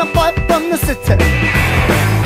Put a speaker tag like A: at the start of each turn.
A: a boy from the city.